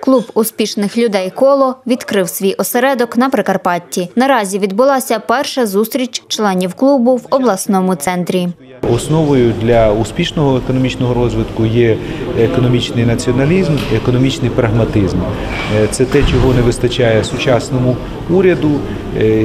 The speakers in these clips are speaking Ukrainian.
Клуб успішних людей коло відкрив свій осередок на Прикарпатті. Наразі відбулася перша зустріч членів клубу в обласному центрі. Основою для успішного економічного розвитку є економічний націоналізм, економічний прагматизм. Е, Це те, чого не вистачає сучасному уряду,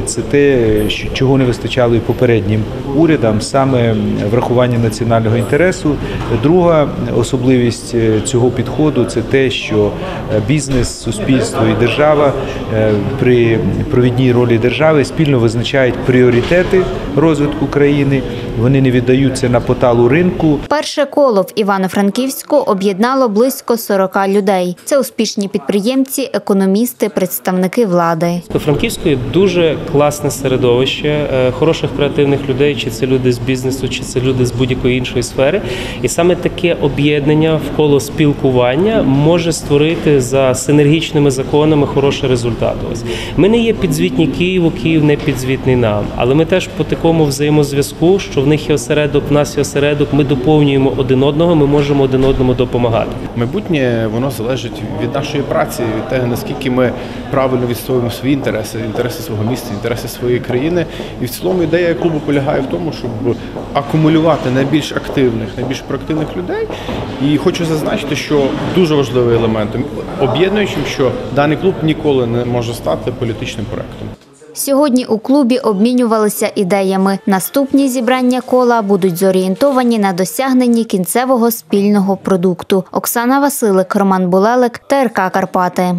це те, чого не вистачало і попереднім урядам, саме врахування національного інтересу. Друга особливість е, цього підходу це те, що е, бізнес, суспільство і держава е, при провідній ролі держави спільно визначають пріоритети розвитку країни. Вони не віддаються на поталу ринку. Перше коло в Івано-Франківську об'єднало близько 40 людей. Це успішні підприємці, економісти, представники влади. У Франківської дуже класне середовище е, хороших креативних людей, чи це люди з бізнесу, чи це люди з будь-якої іншої сфери. І саме таке об'єднання вколо спілкування може створити за синергічними законами хороший результат. Ось ми не є підзвітні Києву, Київ не підзвітний нам, але ми теж по такому взаємозв'язку, що в них є осередок, в нас є осередок. Ми доповнюємо один одного, ми можемо один одному допомагати. Майбутнє воно залежить від нашої праці, від того, наскільки ми правильно відстоюємо свої інтереси, інтереси свого міста, інтереси своєї країни. І в цілому ідея клубу полягає в тому, щоб акумулювати найбільш активних, найбільш проактивних людей. І хочу зазначити, що дуже важливий елементом об'єднуючим, що даний клуб ніколи не може стати політичним проектом. Сьогодні у клубі обмінювалися ідеями. Наступні зібрання кола будуть зорієнтовані на досягненні кінцевого спільного продукту. Оксана Василик, Роман Булелик, ТРК Карпати.